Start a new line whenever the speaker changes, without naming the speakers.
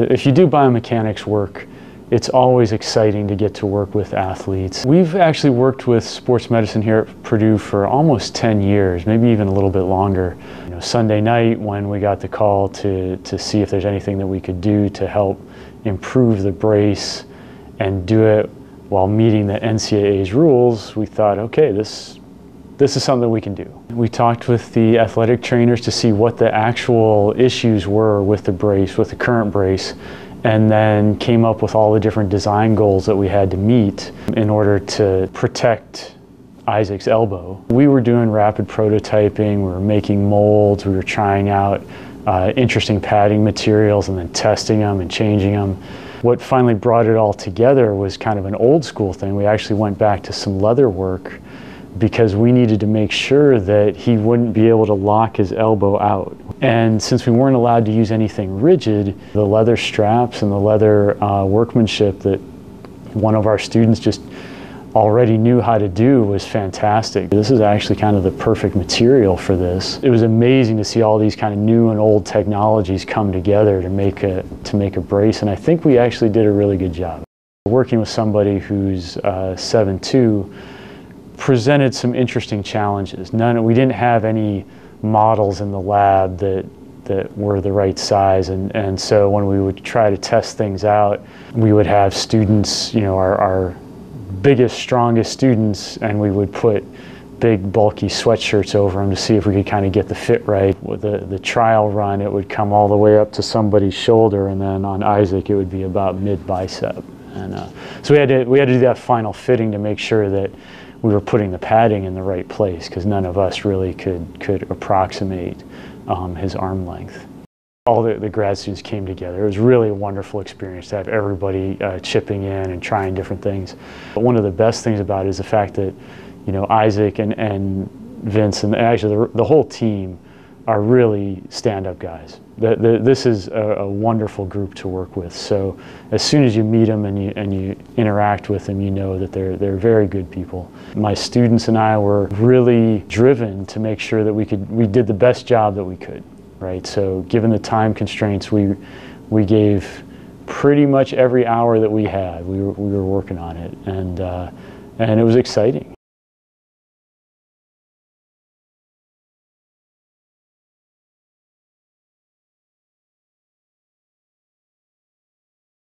If you do biomechanics work, it's always exciting to get to work with athletes. We've actually worked with sports medicine here at Purdue for almost 10 years, maybe even a little bit longer. You know, Sunday night when we got the call to, to see if there's anything that we could do to help improve the brace and do it while meeting the NCAA's rules, we thought, okay, this, this is something we can do. We talked with the athletic trainers to see what the actual issues were with the brace, with the current brace, and then came up with all the different design goals that we had to meet in order to protect Isaac's elbow. We were doing rapid prototyping, we were making molds, we were trying out uh, interesting padding materials and then testing them and changing them. What finally brought it all together was kind of an old school thing. We actually went back to some leather work because we needed to make sure that he wouldn't be able to lock his elbow out. And since we weren't allowed to use anything rigid, the leather straps and the leather uh, workmanship that one of our students just already knew how to do was fantastic. This is actually kind of the perfect material for this. It was amazing to see all these kind of new and old technologies come together to make a, to make a brace, and I think we actually did a really good job. Working with somebody who's uh, 7'2", presented some interesting challenges. None, we didn't have any models in the lab that that were the right size and, and so when we would try to test things out we would have students you know our, our biggest, strongest students, and we would put big, bulky sweatshirts over them to see if we could kind of get the fit right. With the, the trial run, it would come all the way up to somebody's shoulder, and then on Isaac, it would be about mid bicep. And uh, so we had to we had to do that final fitting to make sure that we were putting the padding in the right place because none of us really could could approximate um, his arm length all the, the, grad students came together. It was really a wonderful experience to have everybody uh, chipping in and trying different things. But one of the best things about it is the fact that, you know, Isaac and, and Vince and actually the, the whole team are really stand-up guys. The, the, this is a, a, wonderful group to work with. So as soon as you meet them and you, and you interact with them, you know that they're, they're very good people. My students and I were really driven to make sure that we, could, we did the best job that we could right? So given the time constraints, we, we gave pretty much every hour that we had, we were, we were working on it. And, uh, and it was exciting.